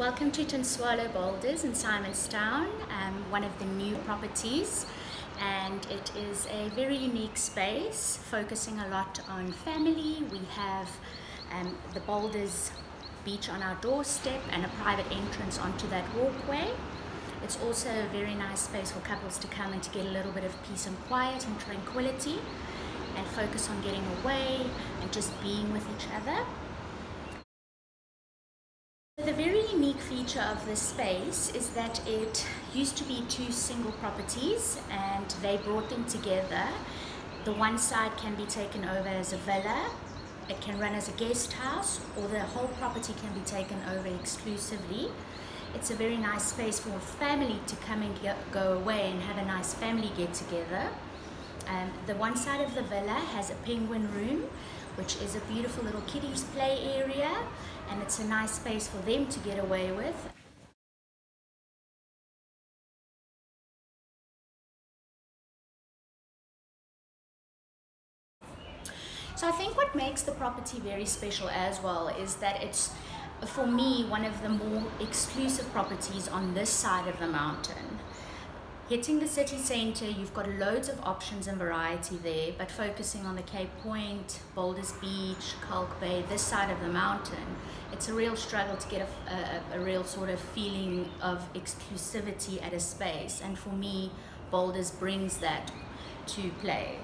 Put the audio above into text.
Welcome to Swallow Boulders in Simonstown, um, one of the new properties and it is a very unique space focusing a lot on family. We have um, the Boulders beach on our doorstep and a private entrance onto that walkway. It's also a very nice space for couples to come and to get a little bit of peace and quiet and tranquility and focus on getting away and just being with each other. The very unique feature of this space is that it used to be two single properties and they brought them together. The one side can be taken over as a villa, it can run as a guest house or the whole property can be taken over exclusively. It's a very nice space for a family to come and go away and have a nice family get together. Um, the one side of the villa has a penguin room which is a beautiful little kiddies play area and it's a nice space for them to get away with. So I think what makes the property very special as well is that it's, for me, one of the more exclusive properties on this side of the mountain. Hitting the city centre, you've got loads of options and variety there, but focusing on the Cape Point, Boulders Beach, Kalk Bay, this side of the mountain, it's a real struggle to get a, a, a real sort of feeling of exclusivity at a space. And for me, Boulders brings that to play.